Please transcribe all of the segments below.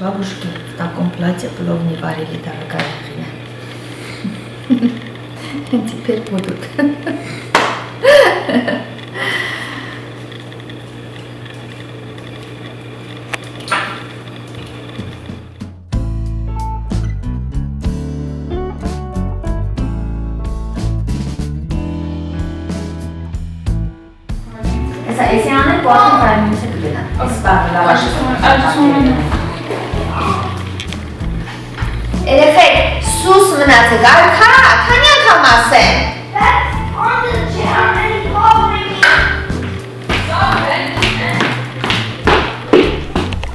бабушки в таком платье плов не варили, дорогая Хрена. Теперь будут. Essa, esse ano é porta para mim, você acredita? Esse barro lá, eu acho que Elif'e sus Münat'ı garka tanya kamazsın. That's on the chair and he's bothering me.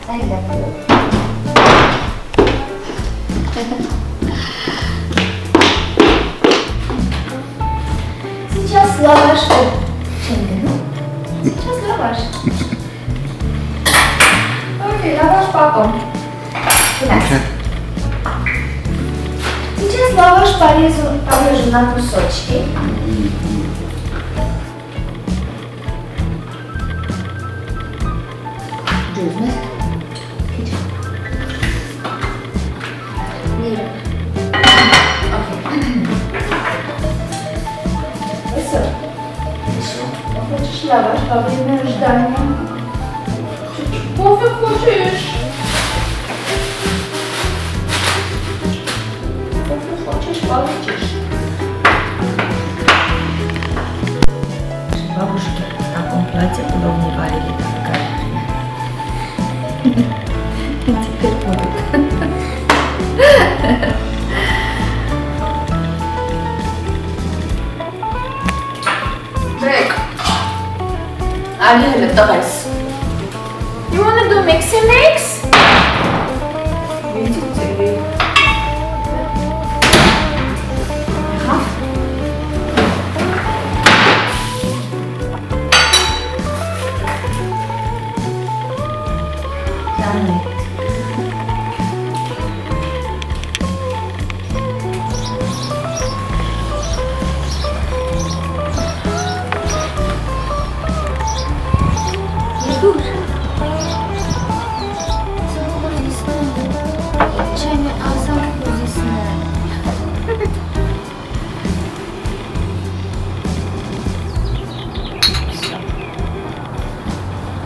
Sen de. Сейчас лаваш. Şimdi. Сейчас лаваш. Окей, лаваш потом. Сейчас. znała szpalię talerz na kusoczki. Dziwne. Chociaż lawasz, powiem, że zdanie. Połowy chłodzisz. время ждания? Кофе хочешь? Кофе хочешь, получишь. Бабушки в таком платье плов не варили, дорогая Хрена. Теперь будут. Rick, Ali hele guys. you wanna do mix and mix?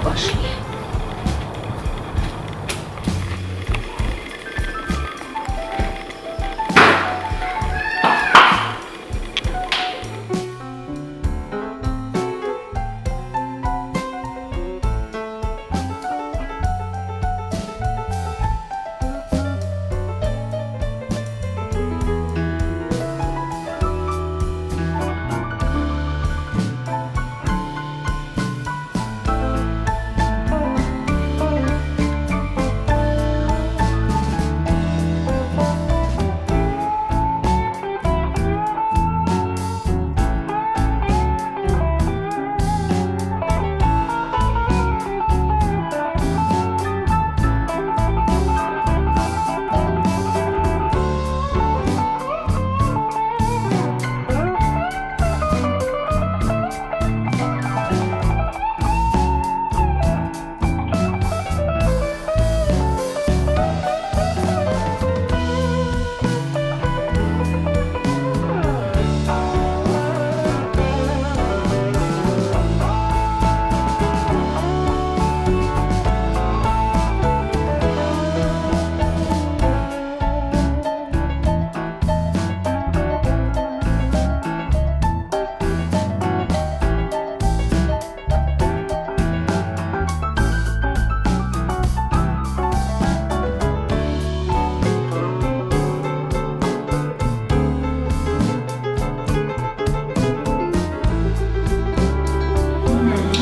Пошли.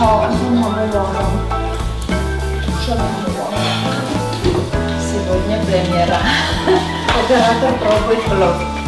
No, insomma, non è buono. c'è non è buono. Se voglio premierà. Ho troppo il blog.